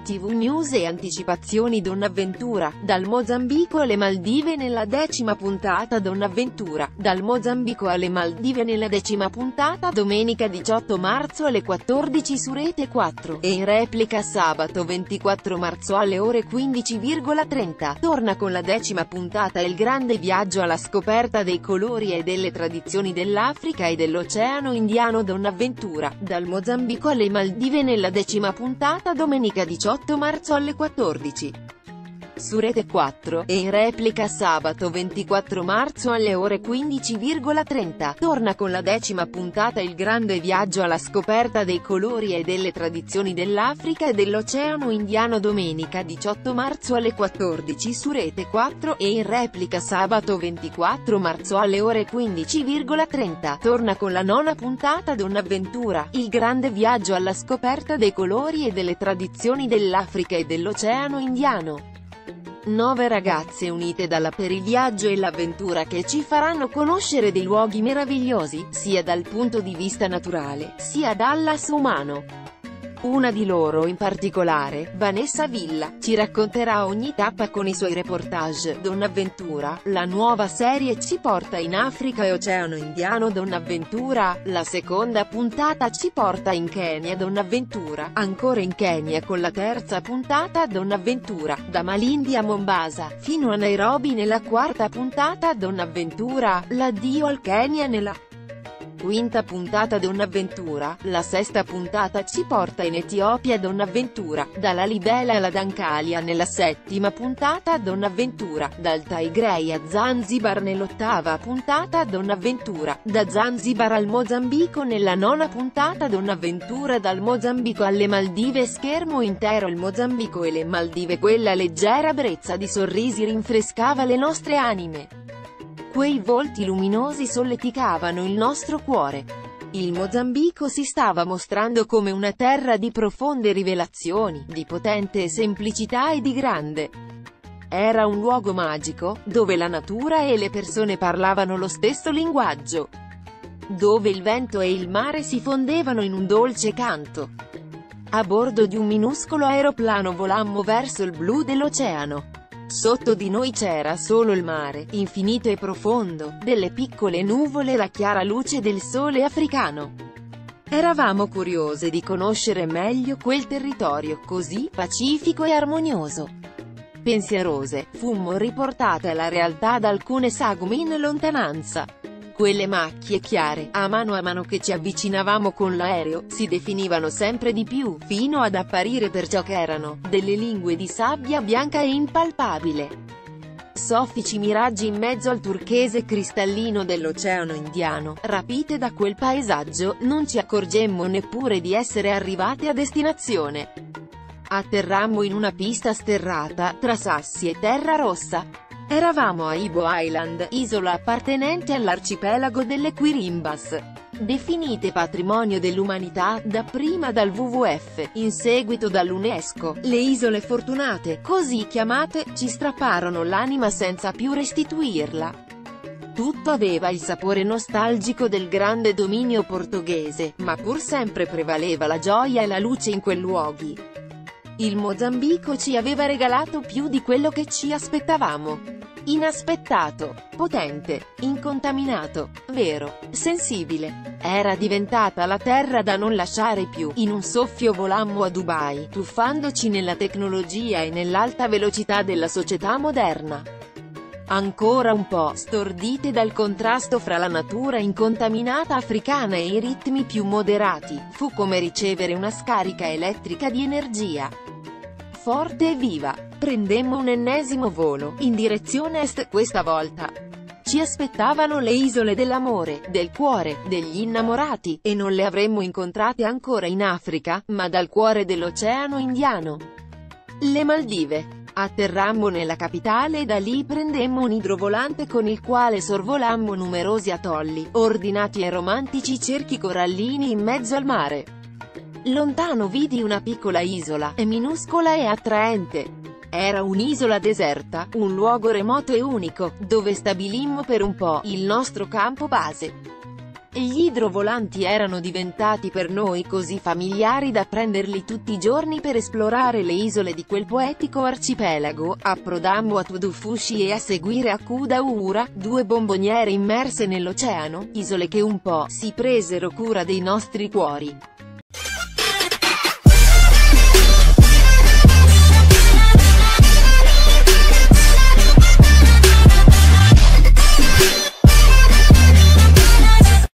TV News e anticipazioni Donnavventura, dal Mozambico alle Maldive nella decima puntata Donnavventura, dal Mozambico alle Maldive nella decima puntata domenica 18 marzo alle 14 su Rete 4, e in replica sabato 24 marzo alle ore 15,30. Torna con la decima puntata il grande viaggio alla scoperta dei colori e delle tradizioni dell'Africa e dell'Oceano Indiano Donnavventura, dal Mozambico alle Maldive nella decima puntata domenica 18 marzo alle 14 su Rete 4, e in replica sabato 24 marzo alle ore 15,30. Torna con la decima puntata il grande viaggio alla scoperta dei colori e delle tradizioni dell'Africa e dell'Oceano Indiano domenica 18 marzo alle 14 su Rete 4, e in replica sabato 24 marzo alle ore 15,30. Torna con la nona puntata Donnavventura, il grande viaggio alla scoperta dei colori e delle tradizioni dell'Africa e dell'Oceano Indiano. Nove ragazze unite dalla per il viaggio e l'avventura che ci faranno conoscere dei luoghi meravigliosi, sia dal punto di vista naturale, sia dall'asso umano. Una di loro in particolare, Vanessa Villa, ci racconterà ogni tappa con i suoi reportage. Donnavventura, la nuova serie ci porta in Africa e Oceano Indiano Donnavventura, la seconda puntata ci porta in Kenya Donnavventura, ancora in Kenya con la terza puntata Donnavventura, da Malindi a Mombasa, fino a Nairobi nella quarta puntata Donnavventura, l'addio al Kenya nella quinta puntata Donnavventura, la sesta puntata ci porta in Etiopia Donnavventura, dalla Libela alla Dancalia nella settima puntata Donnavventura, dal Tigray a Zanzibar nell'ottava puntata Donnavventura, da Zanzibar al Mozambico nella nona puntata Donnavventura dal Mozambico alle Maldive schermo intero il Mozambico e le Maldive quella leggera brezza di sorrisi rinfrescava le nostre anime. Quei volti luminosi solleticavano il nostro cuore. Il Mozambico si stava mostrando come una terra di profonde rivelazioni, di potente semplicità e di grande. Era un luogo magico, dove la natura e le persone parlavano lo stesso linguaggio. Dove il vento e il mare si fondevano in un dolce canto. A bordo di un minuscolo aeroplano volammo verso il blu dell'oceano. Sotto di noi c'era solo il mare, infinito e profondo, delle piccole nuvole e la chiara luce del sole africano. Eravamo curiose di conoscere meglio quel territorio così pacifico e armonioso. Pensierose, fummo riportate alla realtà da alcune sagome in lontananza. Quelle macchie chiare, a mano a mano che ci avvicinavamo con l'aereo, si definivano sempre di più, fino ad apparire per ciò che erano, delle lingue di sabbia bianca e impalpabile. Soffici miraggi in mezzo al turchese cristallino dell'Oceano Indiano, rapite da quel paesaggio, non ci accorgemmo neppure di essere arrivate a destinazione. Atterrammo in una pista sterrata, tra sassi e terra rossa. Eravamo a Ibo Island, isola appartenente all'arcipelago delle Quirimbas, definite patrimonio dell'umanità dapprima dal WWF, in seguito dall'UNESCO. Le isole fortunate, così chiamate, ci strapparono l'anima senza più restituirla. Tutto aveva il sapore nostalgico del grande dominio portoghese, ma pur sempre prevaleva la gioia e la luce in quei luoghi. Il Mozambico ci aveva regalato più di quello che ci aspettavamo. Inaspettato, potente, incontaminato, vero, sensibile. Era diventata la terra da non lasciare più. In un soffio volammo a Dubai, tuffandoci nella tecnologia e nell'alta velocità della società moderna. Ancora un po' stordite dal contrasto fra la natura incontaminata africana e i ritmi più moderati, fu come ricevere una scarica elettrica di energia forte e viva. Prendemmo un ennesimo volo, in direzione est, questa volta. Ci aspettavano le isole dell'amore, del cuore, degli innamorati, e non le avremmo incontrate ancora in Africa, ma dal cuore dell'Oceano Indiano. Le Maldive. Atterrammo nella capitale e da lì prendemmo un idrovolante con il quale sorvolammo numerosi atolli, ordinati e romantici cerchi corallini in mezzo al mare. Lontano vidi una piccola isola, e minuscola e attraente. Era un'isola deserta, un luogo remoto e unico, dove stabilimmo per un po' il nostro campo base. Gli idrovolanti erano diventati per noi così familiari da prenderli tutti i giorni per esplorare le isole di quel poetico arcipelago, approdammo a Tudufushi e a seguire a Kudaura, due bomboniere immerse nell'oceano, isole che un po' si presero cura dei nostri cuori.